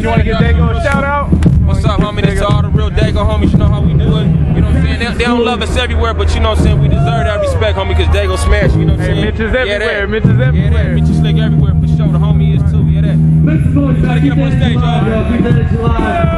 You want to give Dago a shout out? What's up, homie? This is all the real Dago homies. You know how we do it. You know what I'm saying? They, they don't love us everywhere, but you know what I'm saying? We deserve that respect, homie, because Dago smash. You know what I'm Hey, saying? Mitch is everywhere. that. Mitch is Yeah, everywhere. Mitchy Slick everywhere for sure. The homie is too. Yeah, that. Let's go. Gotta get up on stage, y'all.